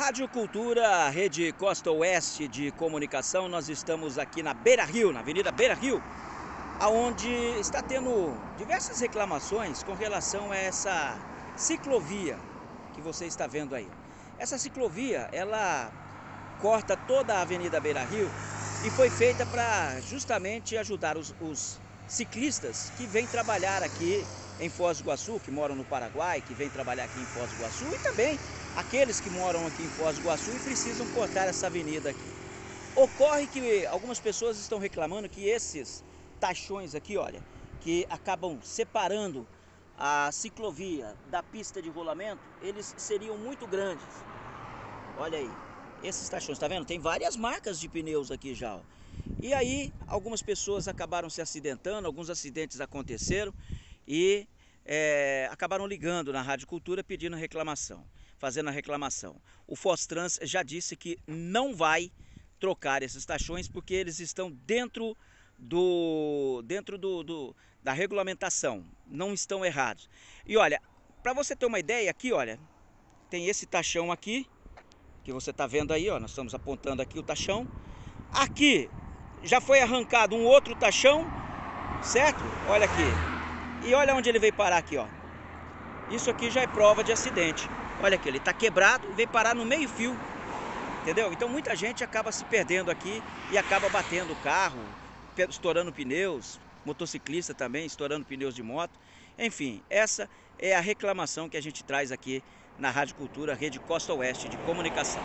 Rádio Cultura, Rede Costa Oeste de Comunicação, nós estamos aqui na Beira Rio, na Avenida Beira Rio, aonde está tendo diversas reclamações com relação a essa ciclovia que você está vendo aí. Essa ciclovia, ela corta toda a Avenida Beira Rio e foi feita para justamente ajudar os, os ciclistas que vêm trabalhar aqui em Foz do Iguaçu, que moram no Paraguai, que vêm trabalhar aqui em Foz do Iguaçu e também aqueles que moram aqui em Foz do Iguaçu e precisam cortar essa avenida aqui. Ocorre que algumas pessoas estão reclamando que esses taxões aqui, olha, que acabam separando a ciclovia da pista de rolamento, eles seriam muito grandes. Olha aí, esses taxões, tá vendo? Tem várias marcas de pneus aqui já, ó. E aí, algumas pessoas acabaram se acidentando, alguns acidentes aconteceram e é, acabaram ligando na Rádio Cultura pedindo reclamação, fazendo a reclamação. O Fostrans já disse que não vai trocar esses taxões porque eles estão dentro do dentro do, do da regulamentação, não estão errados. E olha, para você ter uma ideia aqui, olha, tem esse taxão aqui que você está vendo aí, ó, nós estamos apontando aqui o taxão. Aqui já foi arrancado um outro tachão, certo? Olha aqui. E olha onde ele veio parar aqui, ó. Isso aqui já é prova de acidente. Olha aqui, ele está quebrado e veio parar no meio fio. Entendeu? Então muita gente acaba se perdendo aqui e acaba batendo o carro, estourando pneus, motociclista também estourando pneus de moto. Enfim, essa é a reclamação que a gente traz aqui na Rádio Cultura, Rede Costa Oeste de Comunicação.